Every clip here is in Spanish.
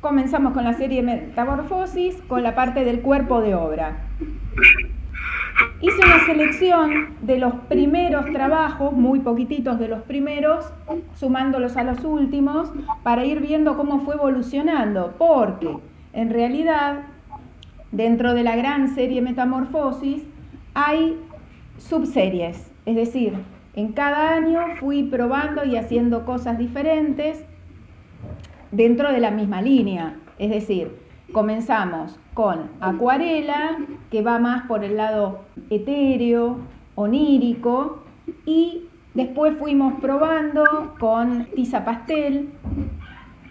Comenzamos con la serie Metamorfosis, con la parte del cuerpo de obra. Hice una selección de los primeros trabajos, muy poquititos de los primeros, sumándolos a los últimos, para ir viendo cómo fue evolucionando, porque en realidad, dentro de la gran serie Metamorfosis, hay subseries, es decir, en cada año fui probando y haciendo cosas diferentes dentro de la misma línea. Es decir, comenzamos con acuarela, que va más por el lado etéreo, onírico, y después fuimos probando con tiza pastel.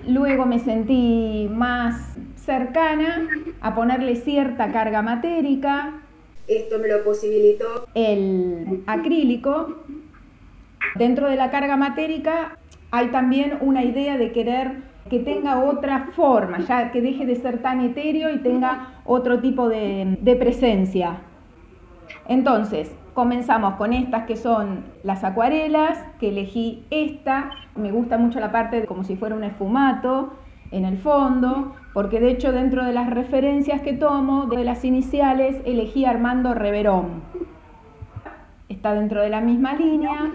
Luego me sentí más cercana a ponerle cierta carga matérica. Esto me lo posibilitó el acrílico. Dentro de la carga matérica hay también una idea de querer que tenga otra forma, ya que deje de ser tan etéreo y tenga otro tipo de, presencia. Entonces, comenzamos con estas que son las acuarelas, que elegí esta, me gusta mucho la parte de como si fuera un esfumato en el fondo, porque de hecho dentro de las referencias que tomo, de las iniciales, elegí Armando Reverón. Está dentro de la misma línea,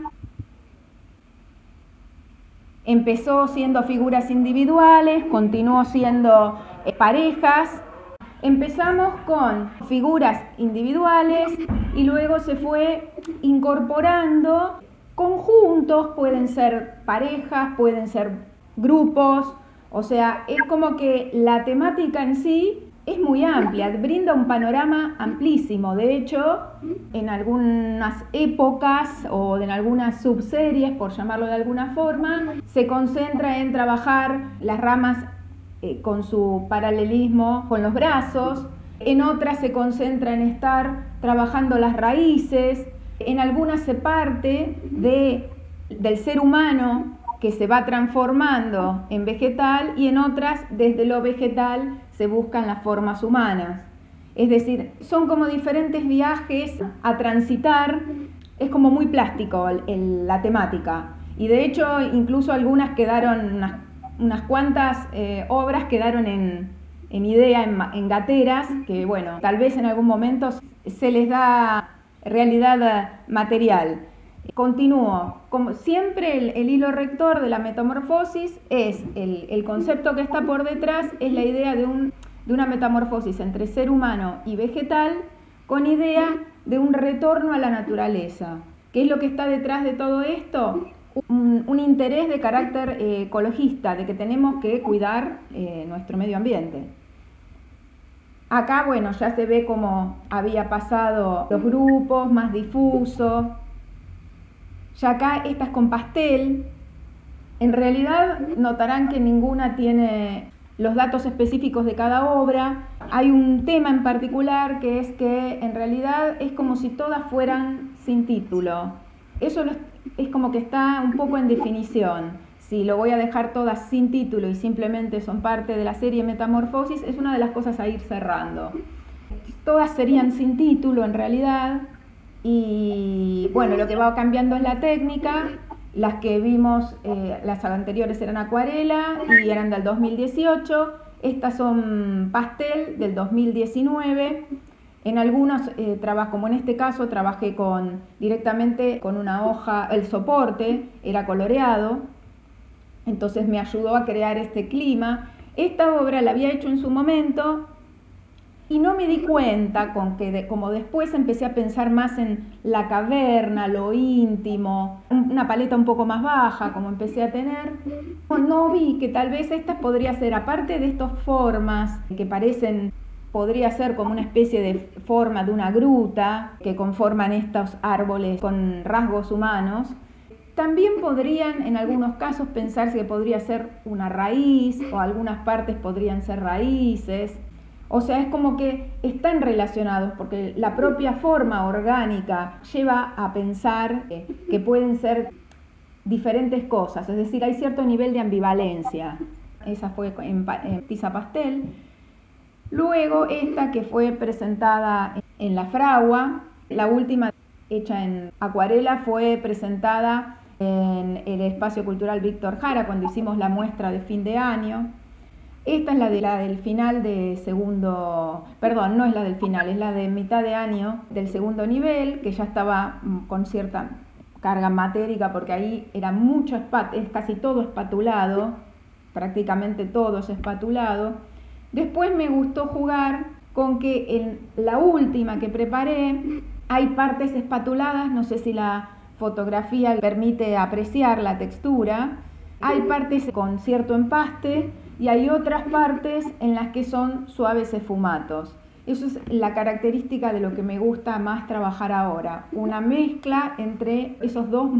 Empezó siendo figuras individuales, continuó siendo eh, parejas. Empezamos con figuras individuales y luego se fue incorporando conjuntos, pueden ser parejas, pueden ser grupos, o sea, es como que la temática en sí es muy amplia, brinda un panorama amplísimo. De hecho, en algunas épocas o en algunas subseries, por llamarlo de alguna forma, se concentra en trabajar las ramas eh, con su paralelismo con los brazos. En otras se concentra en estar trabajando las raíces. En algunas se parte de, del ser humano que se va transformando en vegetal y en otras desde lo vegetal se buscan las formas humanas. Es decir, son como diferentes viajes a transitar, es como muy plástico la temática. Y de hecho, incluso algunas quedaron, unas, cuantas eh, obras quedaron en, idea, en, en, gateras, que bueno, tal vez en algún momento se les da realidad material. Continúo. Como siempre, el, hilo rector de la metamorfosis es el, concepto que está por detrás, es la idea de, un, de una metamorfosis entre ser humano y vegetal con idea de un retorno a la naturaleza. ¿Qué es lo que está detrás de todo esto? Un, interés de carácter eh, ecologista, de que tenemos que cuidar eh, nuestro medio ambiente. Acá, bueno, ya se ve cómo había pasado los grupos más difusos, ya acá estas con pastel, en realidad notarán que ninguna tiene los datos específicos de cada obra. Hay un tema en particular que es que en realidad es como si todas fueran sin título. Eso es como que está un poco en definición. Si lo voy a dejar todas sin título y simplemente son parte de la serie Metamorfosis, es una de las cosas a ir cerrando. Todas serían sin título en realidad, y bueno, lo que va cambiando es la técnica. Las que vimos, eh, las anteriores eran acuarela y eran del 2018. Estas son pastel del 2019. En algunos eh, trabajos, como en este caso, trabajé con, directamente con una hoja, el soporte era coloreado, entonces me ayudó a crear este clima. Esta obra la había hecho en su momento, y no me di cuenta con que como después empecé a pensar más en la caverna, lo íntimo, una paleta un poco más baja como empecé a tener, no vi que tal vez esta podría ser, aparte de estas formas que parecen, podría ser como una especie de forma de una gruta que conforman estos árboles con rasgos humanos, también podrían en algunos casos pensarse que podría ser una raíz o algunas partes podrían ser raíces. O sea, es como que están relacionados porque la propia forma orgánica lleva a pensar que pueden ser diferentes cosas, es decir, hay cierto nivel de ambivalencia. Esa fue en, tiza pastel. Luego esta que fue presentada en la fragua, la última hecha en acuarela fue presentada en el espacio cultural Víctor Jara cuando hicimos la muestra de fin de año. Esta es la, de, la del final de segundo, perdón, no es la del final, es la de mitad de año del segundo nivel, que ya estaba mm, con cierta carga matérica, porque ahí era mucho, es casi todo espatulado, prácticamente todo es espatulado. Después me gustó jugar con que en la última que preparé hay partes espatuladas, no sé si la fotografía permite apreciar la textura, hay partes con cierto empaste y hay otras partes en las que son suaves esfumatos. Eso es la característica de lo que me gusta más trabajar ahora, una mezcla entre esos dos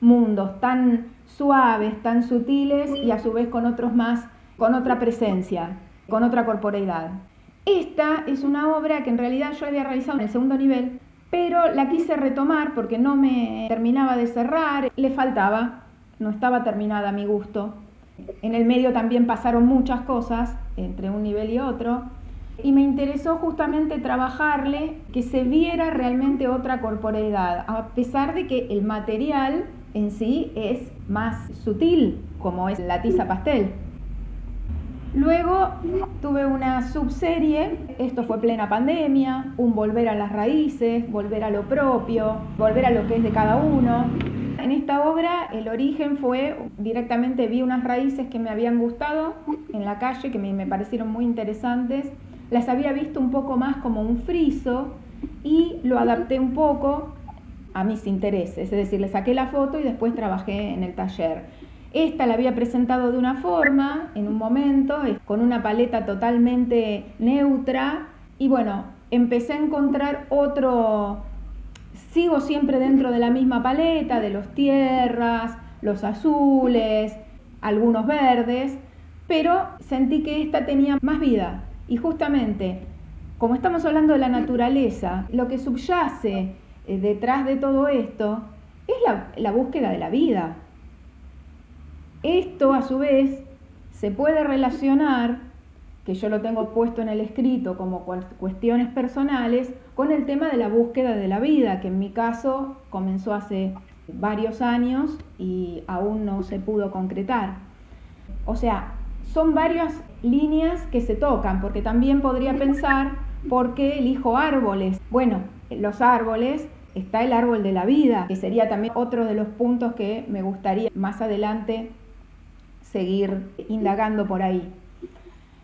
mundos tan suaves, tan sutiles y a su vez con otros más, con otra presencia, con otra corporeidad. Esta es una obra que en realidad yo había realizado en el segundo nivel, pero la quise retomar porque no me terminaba de cerrar, le faltaba, no estaba terminada a mi gusto. En el medio también pasaron muchas cosas entre un nivel y otro y me interesó justamente trabajarle que se viera realmente otra corporeidad, a pesar de que el material en sí es más sutil, como es la tiza pastel. Luego tuve una subserie, esto fue plena pandemia, un volver a las raíces, volver a lo propio, volver a lo que es de cada uno. En esta obra el origen fue directamente vi unas raíces que me habían gustado en la calle, que me, parecieron muy interesantes, las había visto un poco más como un friso y lo adapté un poco a mis intereses, es decir, le saqué la foto y después trabajé en el taller. Esta la había presentado de una forma, en un momento, con una paleta totalmente neutra, y bueno, empecé a encontrar otro, sigo siempre dentro de la misma paleta, de los tierras, los azules, algunos verdes, pero sentí que esta tenía más vida. Y justamente, como estamos hablando de la naturaleza, lo que subyace eh, detrás de todo esto es la búsqueda de la vida. Esto a su vez se puede relacionar, que yo lo tengo puesto en el escrito como cuestiones personales, con el tema de la búsqueda de la vida, que en mi caso comenzó hace varios años y aún no se pudo concretar. O sea, son varias líneas que se tocan, porque también podría pensar, ¿por qué elijo árboles? Bueno, los árboles está el árbol de la vida, que sería también otro de los puntos que me gustaría más adelante seguir indagando por ahí.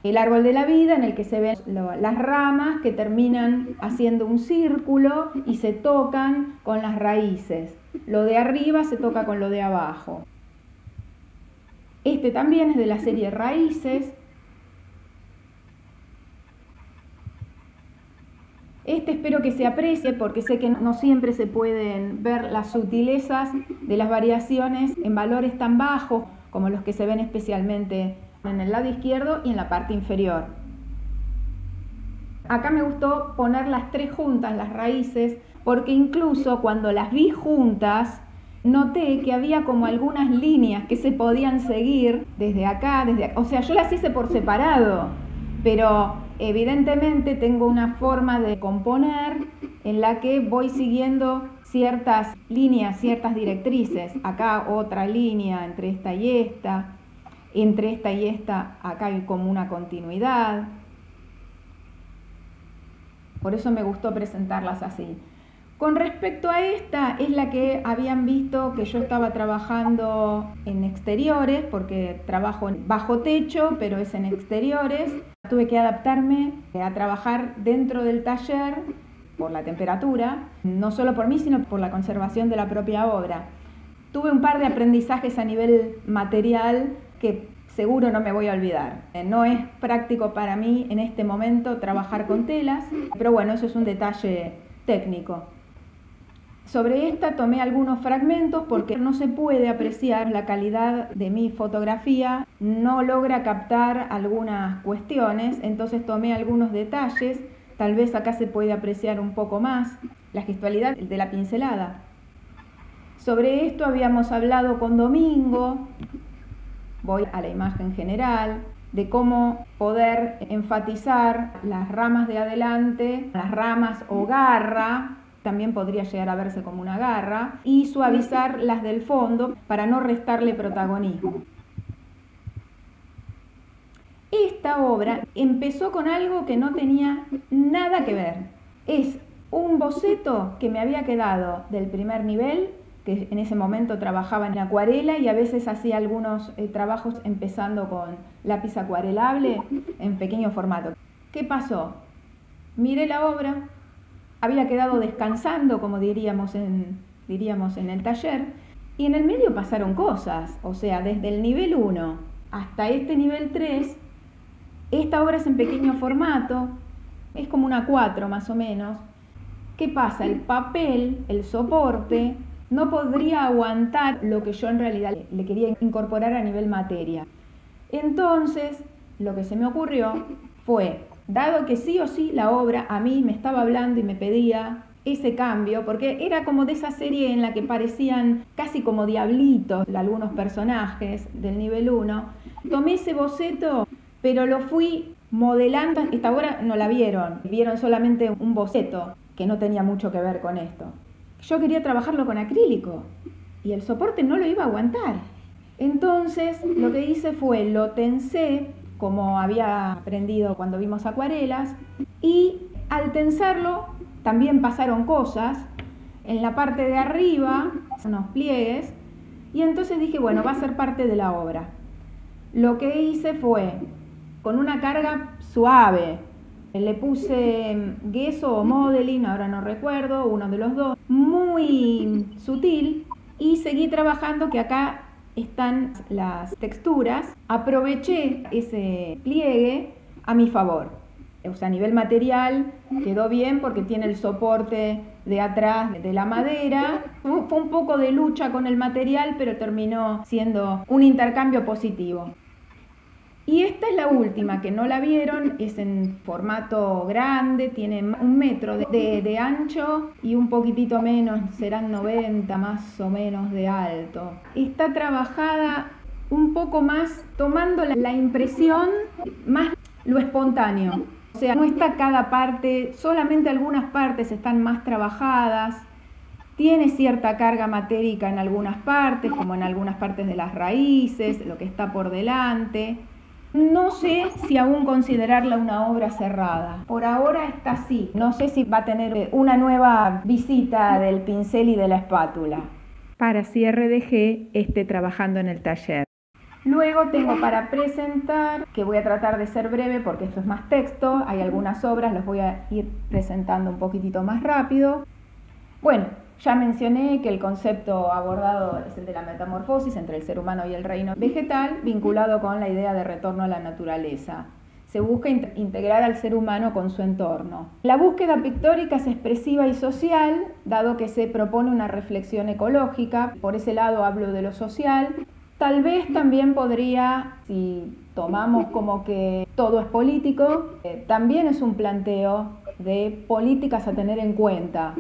El árbol de la vida en el que se ven las ramas que terminan haciendo un círculo y se tocan con las raíces. Lo de arriba se toca con lo de abajo. Este también es de la serie Raíces. Este espero que se aprecie porque sé que no siempre se pueden ver las sutilezas de las variaciones en valores tan bajos como los que se ven especialmente en el lado izquierdo y en la parte inferior. Acá me gustó poner las tres juntas, las raíces, porque incluso cuando las vi juntas, noté que había como algunas líneas que se podían seguir desde acá, desde O sea, yo las hice por separado, pero evidentemente tengo una forma de componer en la que voy siguiendo ciertas líneas, ciertas directrices. Acá otra línea entre esta y esta. Entre esta y esta acá hay como una continuidad. Por eso me gustó presentarlas así. Con respecto a esta, es la que habían visto que yo estaba trabajando en exteriores, porque trabajo bajo techo, pero es en exteriores. Tuve que adaptarme a trabajar dentro del taller por la temperatura, no solo por mí, sino por la conservación de la propia obra. Tuve un par de aprendizajes a nivel material que seguro no me voy a olvidar. Eh, no es práctico para mí en este momento trabajar con telas, pero bueno, eso es un detalle técnico. Sobre esta tomé algunos fragmentos porque no se puede apreciar la calidad de mi fotografía, no logra captar algunas cuestiones, entonces tomé algunos detalles Tal vez acá se puede apreciar un poco más la gestualidad de la pincelada. Sobre esto habíamos hablado con Domingo, voy a la imagen general, de cómo poder enfatizar las ramas de adelante, las ramas o garra, también podría llegar a verse como una garra, y suavizar las del fondo para no restarle protagonismo. esta obra empezó con algo que no tenía nada que ver. Es un boceto que me había quedado del primer nivel, que en ese momento trabajaba en acuarela y a veces hacía algunos eh, trabajos empezando con lápiz acuarelable en pequeño formato. ¿Qué pasó? Miré la obra, había quedado descansando, como diríamos en, diríamos en el taller, y en el medio pasaron cosas, o sea, desde el nivel 1 hasta este nivel 3, esta obra es en pequeño formato, es como una 4 más o menos. ¿Qué pasa? El papel, el soporte, no podría aguantar lo que yo en realidad le quería incorporar a nivel materia. Entonces, lo que se me ocurrió fue, dado que sí o sí la obra a mí me estaba hablando y me pedía ese cambio, porque era como de esa serie en la que parecían casi como diablitos algunos personajes del nivel 1. Tomé ese boceto, pero lo fui modelando. Esta obra no la vieron, vieron solamente un boceto que no tenía mucho que ver con esto. Yo quería trabajarlo con acrílico y el soporte no lo iba a aguantar. Entonces lo que hice fue lo tensé como había aprendido cuando vimos acuarelas y al tensarlo también pasaron cosas. En la parte de arriba, unos pliegues, y entonces dije, bueno, va a ser parte de la obra. Lo que hice fue, con una carga suave, le puse gesso o modeling, ahora no recuerdo, uno de los dos, muy sutil, y seguí trabajando que acá están las texturas. Aproveché ese pliegue a mi favor o sea, a nivel material quedó bien porque tiene el soporte de atrás de la madera. Fue un poco de lucha con el material, pero terminó siendo un intercambio positivo. Y esta es la última, que no la vieron, es en formato grande, tiene un metro de, ancho y un poquitito menos, serán 90 más o menos de alto. Está trabajada un poco más tomando la impresión, más lo espontáneo. O sea, no está cada parte, solamente algunas partes están más trabajadas, tiene cierta carga matérica en algunas partes, como en algunas partes de las raíces, lo que está por delante. No sé si aún considerarla una obra cerrada. Por ahora está así. No sé si va a tener eh, una nueva visita del pincel y de la espátula. Para cierre dejé esté trabajando en el taller. Luego tengo para presentar, que voy a tratar de ser breve porque esto es más texto, hay algunas obras, los voy a ir presentando un poquitito más rápido. Bueno, ya mencioné que el concepto abordado es el de la metamorfosis entre el ser humano y el reino vegetal, vinculado con la idea de retorno a la naturaleza. Se busca integrar al ser humano con su entorno. La búsqueda pictórica es expresiva y social, dado que se propone una reflexión ecológica, por ese lado hablo de lo social, Tal vez también podría, si tomamos como que todo es político, eh, también es un planteo de políticas a tener en cuenta.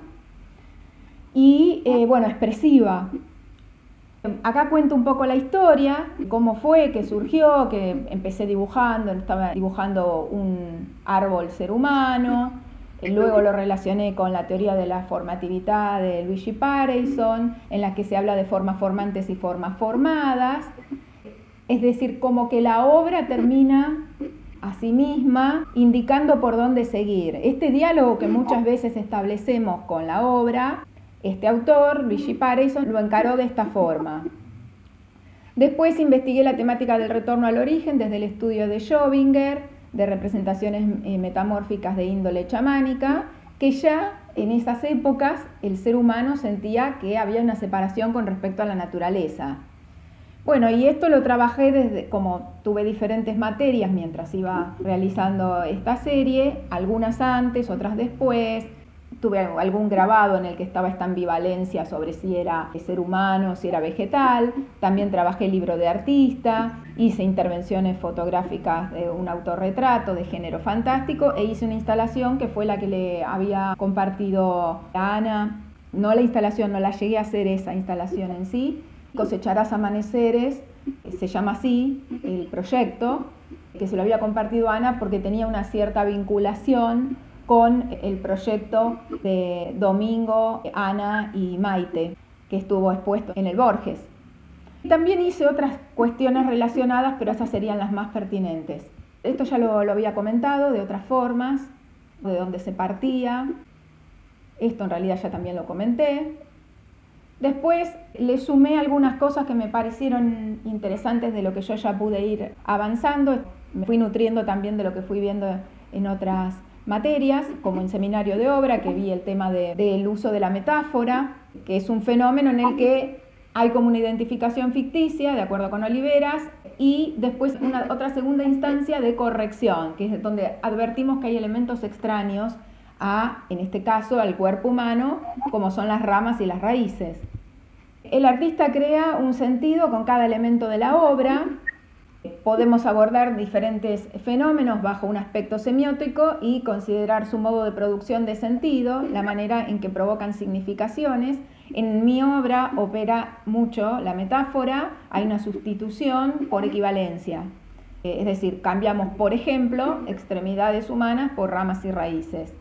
Y eh, bueno, expresiva. Acá cuento un poco la historia, cómo fue, que surgió, que empecé dibujando, estaba dibujando un árbol ser humano, Luego lo relacioné con la teoría de la formatividad de Luigi Pareyson, en la que se habla de formas formantes y formas formadas. Es decir, como que la obra termina a sí misma indicando por dónde seguir. Este diálogo que muchas veces establecemos con la obra, este autor, Luigi Pareyson, lo encaró de esta forma. Después investigué la temática del retorno al origen desde el estudio de Schobinger, de representaciones eh, metamórficas de índole chamánica, que ya en esas épocas el ser humano sentía que había una separación con respecto a la naturaleza. Bueno, y esto lo trabajé desde, como tuve diferentes materias mientras iba realizando esta serie, algunas antes, otras después, tuve algún grabado en el que estaba esta ambivalencia sobre si era ser humano, si era vegetal. También trabajé libro de artista, hice intervenciones fotográficas de un autorretrato de género fantástico e hice una instalación que fue la que le había compartido Ana. No la instalación, no la llegué a hacer esa instalación en sí. Cosecharás amaneceres, se llama así el proyecto, que se lo había compartido Ana porque tenía una cierta vinculación con el proyecto de Domingo, Ana y Maite, que estuvo expuesto en el Borges. También hice otras cuestiones relacionadas, pero esas serían las más pertinentes. Esto ya lo, había comentado de otras formas, de dónde se partía. Esto en realidad ya también lo comenté. Después le sumé algunas cosas que me parecieron interesantes de lo que yo ya pude ir avanzando. Me fui nutriendo también de lo que fui viendo en otras materias, como en seminario de obra, que vi el tema del uso de la metáfora, que es un fenómeno en el que hay como una identificación ficticia, de acuerdo con Oliveras, y después una, otra segunda instancia de corrección, que es donde advertimos que hay elementos extraños a, en este caso, al cuerpo humano, como son las ramas y las raíces. El artista crea un sentido con cada elemento de la obra. Podemos abordar diferentes fenómenos bajo un aspecto semiótico y considerar su modo de producción de sentido, la manera en que provocan significaciones. En mi obra opera mucho la metáfora, hay una sustitución por equivalencia. Es decir, cambiamos, por ejemplo, extremidades humanas por ramas y raíces.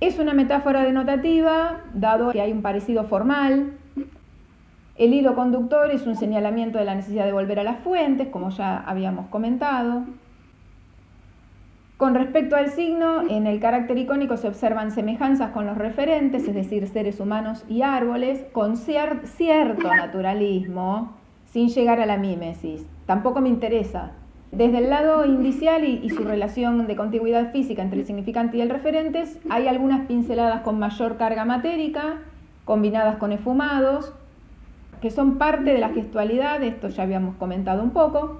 Es una metáfora denotativa, dado que hay un parecido formal. El hilo conductor es un señalamiento de la necesidad de volver a las fuentes, como ya habíamos comentado. Con respecto al signo, en el carácter icónico se observan semejanzas con los referentes, es decir, seres humanos y árboles, con cierto naturalismo, sin llegar a la mímesis. Tampoco me interesa desde el lado indicial y, su relación de contiguidad física entre el significante y el referente, hay algunas pinceladas con mayor carga matérica, combinadas con esfumados, que son parte de la gestualidad, esto ya habíamos comentado un poco.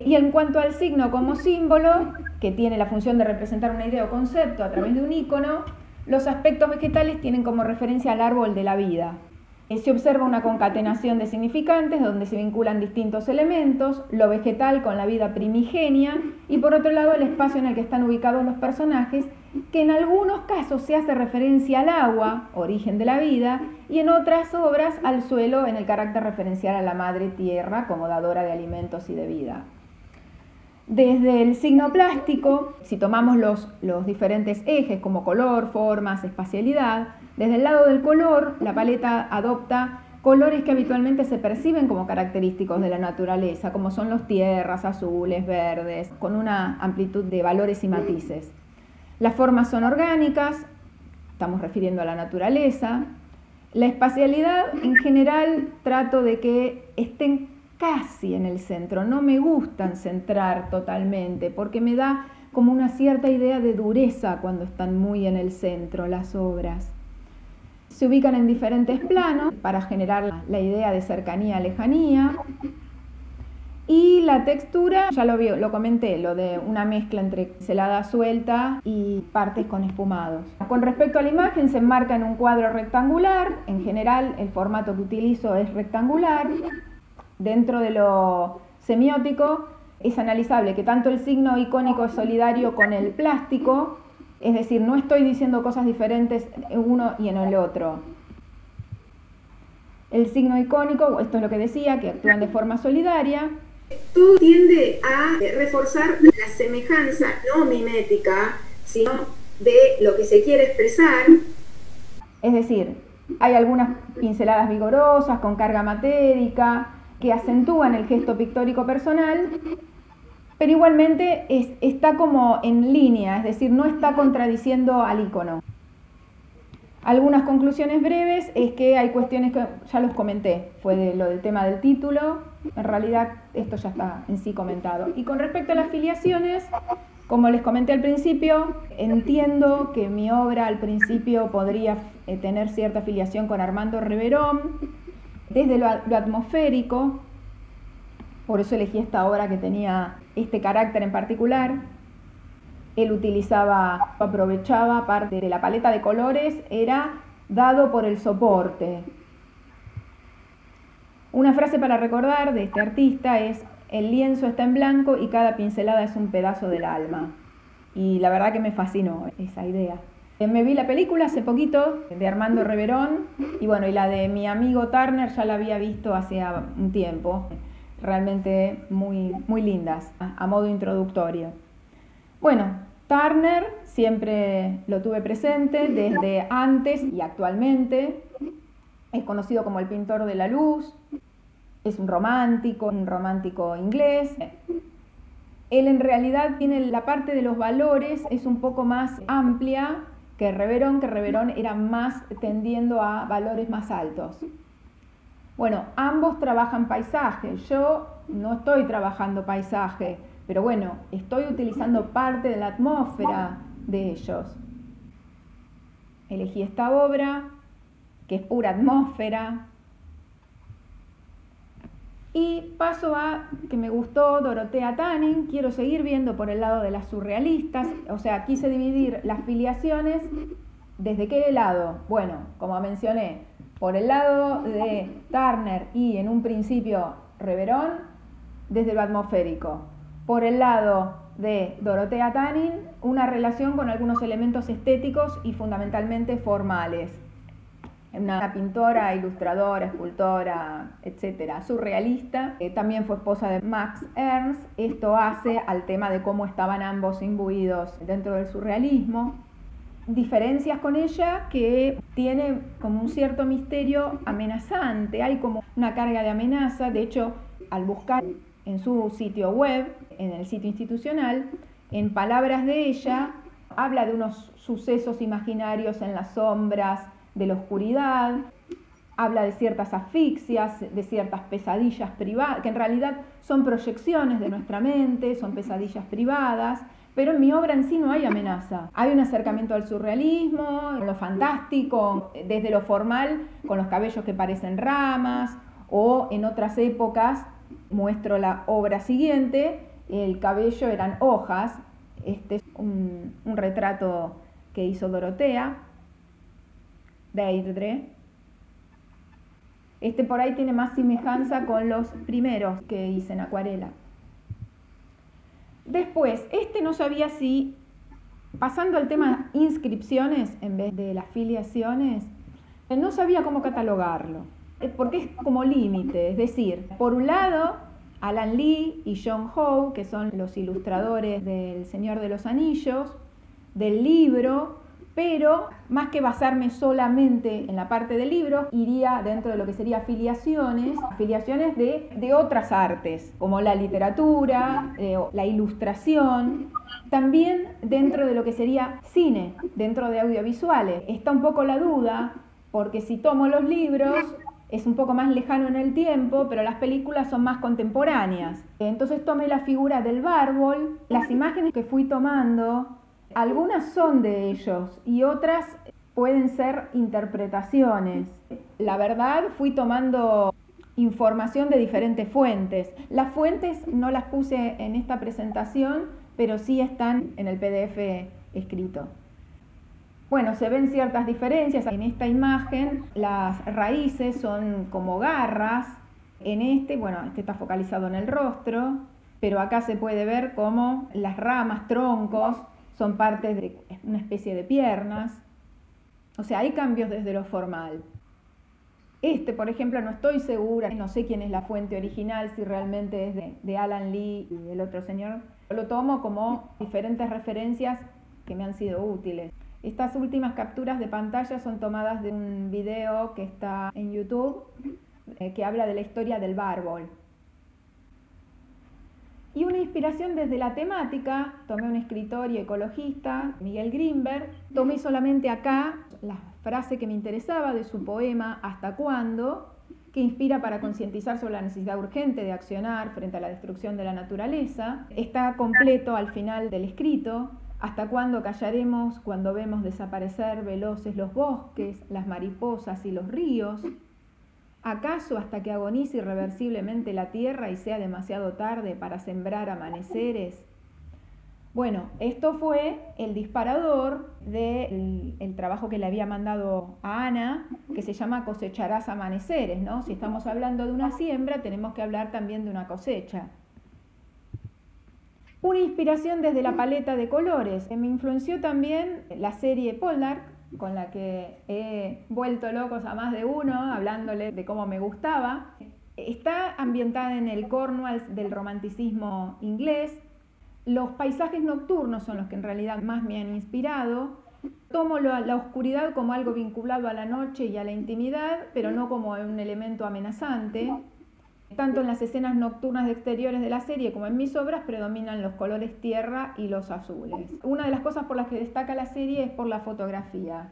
Y en cuanto al signo como símbolo, que tiene la función de representar una idea o concepto a través de un icono, los aspectos vegetales tienen como referencia al árbol de la vida, eh, se observa una concatenación de significantes donde se vinculan distintos elementos, lo vegetal con la vida primigenia y por otro lado el espacio en el que están ubicados los personajes, que en algunos casos se hace referencia al agua, origen de la vida, y en otras obras al suelo en el carácter referencial a la madre tierra como dadora de alimentos y de vida. Desde el signo plástico, si tomamos los, los diferentes ejes como color, formas, espacialidad, desde el lado del color, la paleta adopta colores que habitualmente se perciben como característicos de la naturaleza, como son los tierras, azules, verdes, con una amplitud de valores y matices. Las formas son orgánicas, estamos refiriendo a la naturaleza. La espacialidad, en general, trato de que estén casi en el centro. No me gustan centrar totalmente porque me da como una cierta idea de dureza cuando están muy en el centro las obras se ubican en diferentes planos para generar la idea de cercanía, lejanía. Y la textura, ya lo, lo comenté, lo de una mezcla entre celada suelta y partes con esfumados. Con respecto a la imagen, se enmarca en un cuadro rectangular. En general, el formato que utilizo es rectangular. Dentro de lo semiótico, es analizable que tanto el signo icónico es solidario con el plástico es decir, no estoy diciendo cosas diferentes en uno y en el otro. El signo icónico, esto es lo que decía, que actúan de forma solidaria. Todo tiende a reforzar la semejanza no mimética, sino de lo que se quiere expresar. Es decir, hay algunas pinceladas vigorosas con carga matérica que acentúan el gesto pictórico personal pero igualmente está como en línea, es decir, no está contradiciendo al icono. Algunas conclusiones breves es que hay cuestiones que ya los comenté, fue de lo del tema del título, en realidad esto ya está en sí comentado. Y con respecto a las filiaciones, como les comenté al principio, entiendo que mi obra al principio podría eh, tener cierta filiación con Armando Reverón, desde lo atmosférico, por eso elegí esta obra que tenía este carácter en particular. Él utilizaba, aprovechaba parte de la paleta de colores, era dado por el soporte. Una frase para recordar de este artista es, el lienzo está en blanco y cada pincelada es un pedazo del alma. Y la verdad que me fascinó esa idea. Eh, me vi la película hace poquito de Armando Reverón y bueno, y la de mi amigo Turner ya la había visto hace un tiempo realmente muy, muy lindas a, modo introductorio. Bueno, Turner siempre lo tuve presente desde antes y actualmente. Es conocido como el pintor de la luz, es un romántico, un romántico inglés. Él en realidad tiene la parte de los valores, es un poco más amplia que Reverón, que Reverón era más tendiendo a valores más altos. Bueno, ambos trabajan paisaje. Yo no estoy trabajando paisaje, pero bueno, estoy utilizando parte de la atmósfera de ellos. Elegí esta obra, que es pura atmósfera. Y paso a que me gustó Dorotea Tanning, quiero seguir viendo por el lado de las surrealistas, o sea, quise dividir las filiaciones desde qué lado. Bueno, como mencioné, por el lado de Turner y en un principio Reverón, desde lo atmosférico. Por el lado de Dorotea Tanin, una relación con algunos elementos estéticos y fundamentalmente formales. Una pintora, ilustradora, escultora, etcétera, surrealista. también fue esposa de Max Ernst. Esto hace al tema de cómo estaban ambos imbuidos dentro del surrealismo diferencias con ella que tiene como un cierto misterio amenazante, hay como una carga de amenaza, de hecho al buscar en su sitio web, en el sitio institucional, en palabras de ella, habla de unos sucesos imaginarios en las sombras, de la oscuridad, habla de ciertas asfixias, de ciertas pesadillas privadas, que en realidad son proyecciones de nuestra mente, son pesadillas privadas, pero en mi obra en sí no hay amenaza. Hay un acercamiento al surrealismo, lo fantástico, desde lo formal, con los cabellos que parecen ramas, o en otras épocas, muestro la obra siguiente, el cabello eran hojas. Este es un, retrato que hizo Dorotea, Deirdre. Este por ahí tiene más semejanza con los primeros que hice en acuarela. Después, este no sabía si, pasando al tema inscripciones en vez de las filiaciones, no sabía cómo catalogarlo, eh, porque es como límite, es decir, por un lado, Alan Lee y John Howe, que son los ilustradores del Señor de los Anillos, del libro, pero más que basarme solamente en la parte del libro, iría dentro de lo que sería afiliaciones, afiliaciones de, otras artes, como la literatura, eh, la ilustración, también dentro de lo que sería cine, dentro de audiovisuales. Está un poco la duda, porque si tomo los libros, es un poco más lejano en el tiempo, pero las películas son más contemporáneas. Entonces tomé la figura del bárbol, las imágenes que fui tomando algunas son de ellos y otras pueden ser interpretaciones. La verdad, fui tomando información de diferentes fuentes. Las fuentes no las puse en esta presentación, pero sí están en el PDF escrito. Bueno, se ven ciertas diferencias. En esta imagen las raíces son como garras. En este, bueno, este está focalizado en el rostro, pero acá se puede ver como las ramas, troncos, son partes de una especie de piernas. O sea, hay cambios desde lo formal. Este, por ejemplo, no estoy segura, no sé quién es la fuente original, si realmente es de, Alan Lee y el otro señor. Lo tomo como diferentes referencias que me han sido útiles. Estas últimas capturas de pantalla son tomadas de un video que está en YouTube eh, que habla de la historia del bárbol. Y una inspiración desde la temática, tomé un escritor y ecologista, Miguel Grimberg, tomé solamente acá la frase que me interesaba de su poema Hasta cuándo, que inspira para concientizar sobre la necesidad urgente de accionar frente a la destrucción de la naturaleza. Está completo al final del escrito. ¿Hasta cuándo callaremos cuando vemos desaparecer veloces los bosques, las mariposas y los ríos? ¿Acaso hasta que agonice irreversiblemente la tierra y sea demasiado tarde para sembrar amaneceres? Bueno, esto fue el disparador del trabajo que le había mandado a Ana, que se llama Cosecharás amaneceres, ¿no? Si estamos hablando de una siembra, tenemos que hablar también de una cosecha. Una inspiración desde la paleta de colores. Me influenció también la serie Poldark, con la que he vuelto locos a más de uno, hablándole de cómo me gustaba. Está ambientada en el Cornwall del romanticismo inglés. Los paisajes nocturnos son los que en realidad más me han inspirado. Tomo la, oscuridad como algo vinculado a la noche y a la intimidad, pero no como un elemento amenazante. Tanto en las escenas nocturnas de exteriores de la serie como en mis obras predominan los colores tierra y los azules. Una de las cosas por las que destaca la serie es por la fotografía.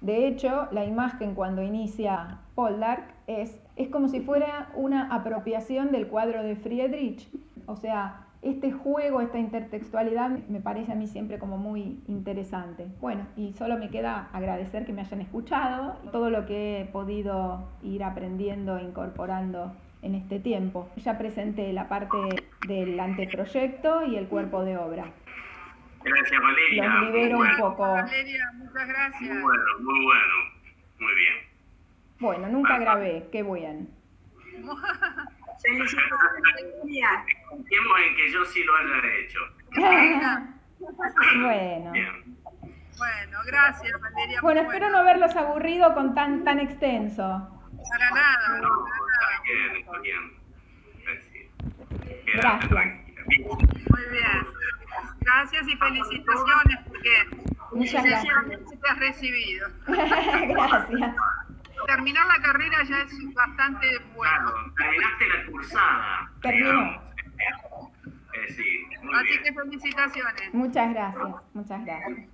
De hecho, la imagen cuando inicia Poldark es, es como si fuera una apropiación del cuadro de Friedrich. O sea, este juego, esta intertextualidad me parece a mí siempre como muy interesante. Bueno, y solo me queda agradecer que me hayan escuchado y todo lo que he podido ir aprendiendo e incorporando en este tiempo. Ya presenté la parte del anteproyecto y el cuerpo de obra. Gracias, Valeria. Los libero un poco. Valeria, muchas gracias. Muy bueno, muy bueno. Muy bien. Bueno, nunca grabé, qué bien. Confiemos en que yo sí lo haya hecho. bueno. Bien. Bueno, gracias, Valeria. Bueno, espero no haberlos aburrido con tan tan extenso. Para nada, No, para está bien, está bien. Gracias. nada. Muy bien. Gracias y felicitaciones porque Muchas esencialmente te has recibido. Gracias. Terminar la carrera ya es bastante bueno. Claro, terminaste la cursada. Terminó. Eh, sí, Así bien. que felicitaciones. Muchas gracias. Muchas gracias.